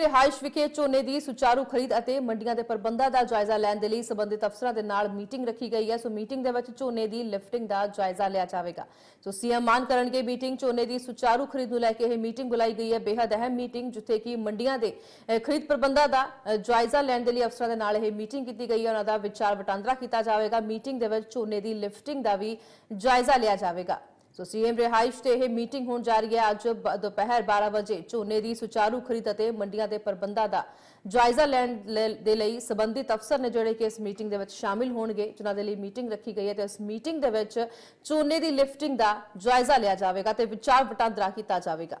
ਰਿਹਾਇਸ਼ ਵਿਖੇ ਝੋਨੇ ਦੀ ਸੁਚਾਰੂ ਖਰੀਦ ਅਤੇ ਮੰਡੀਆਂ ਦੇ ਪ੍ਰਬੰਧਾਂ ਦਾ ਜਾਇਜ਼ਾ ਲੈਣ ਦੇ ਲਈ ਸੰਬੰਧਿਤ ਅਫਸਰਾਂ ਦੇ ਨਾਲ ਮੀਟਿੰਗ ਰੱਖੀ ਗਈ ਹੈ। ਸੋ ਮੀਟਿੰਗ ਦੇ ਵਿੱਚ ਝੋਨੇ ਦੀ ਲਿਫਟਿੰਗ ਦਾ ਜਾਇਜ਼ਾ ਲਿਆ ਜਾਵੇਗਾ। ਸੋ ਸੀਐਮ ਮਾਨ ਕਰਨਗੇ ਮੀਟਿੰਗ। ਝੋਨੇ ਦੀ ਸੁਚਾਰੂ ਖਰੀਦ ਨੂੰ ਲੈ ਕੇ ਇਹ ਮੀਟਿੰਗ ਬੁਲਾਈ ਗਈ ਹੈ। ਬੇहद ਅਹਿਮ ਮੀਟਿੰਗ, ਜਿੱਥੇ ਕਿ ਮੰਡੀਆਂ ਦੇ ਖਰੀਦ ਪ੍ਰਬੰਧਾਂ ਦਾ ਜਾਇਜ਼ਾ ਲੈਣ ਦੇ ਲਈ ਅਫਸਰਾਂ ਦੇ ਨਾਲ ਇਹ ਮੀਟਿੰਗ ਕੀਤੀ ਗਈ ਹੈ। ਉਹਨਾਂ ਦਾ ਵਿਚਾਰ ਵਟਾਂਦਰਾ ਕੀਤਾ ਜਾਵੇਗਾ। ਮੀਟਿੰਗ ਦੇ ਵਿੱਚ ਝੋਨੇ ਦੀ ਲਿਫਟਿੰਗ ਦਾ ਵੀ ਜਾਇਜ਼ਾ ਲਿਆ ਜਾਵੇਗਾ। ਸੋ ਸੀਐਮ ਰਿਹਾਇਸ਼ ਤੇ ਇਹ ਮੀਟਿੰਗ ਹੋਣ ਜਾ ਰਹੀ ਹੈ। ਅੱਜ ਦੁਪਹਿਰ 12 ਵਜੇ ਝੋਨੇ ਦੀ ਸੁਚਾਰੂ ਖਰੀਦ ਅਤੇ ਮੰਡੀਆਂ ਦੇ ਪ੍ਰਬੰਧਾਂ ਦਾ ਜਾਇਜ਼ਾ ਲੈਣ ਲੈ- ਦੇ ਲਈ ਸੰਬੰਧਿਤ ਅਫਸਰ ਨੇ ਜਿਹੜੇ ਕਿ ਇਸ ਮੀਟਿੰਗ ਦੇ ਵਿੱਚ ਸ਼ਾਮਿਲ ਹੋਣਗੇ, ਜਿਨ੍ਹਾਂ ਦੇ ਲਈ ਮੀਟਿੰਗ ਰੱਖੀ ਗਈ ਹੈ ਤੇ ਇਸ ਮੀਟਿੰਗ ਦੇ ਵਿੱਚ ਝੋਨੇ ਦੀ ਲਿਫਟਿੰਗ ਦਾ ਜਾਇਜ਼ਾ ਲਿਆ ਜਾਵੇਗਾ ਤੇ ਵਿਚਾਰ ਵਟਾਂਦਰਾ ਕੀਤਾ ਜਾਵੇਗਾ।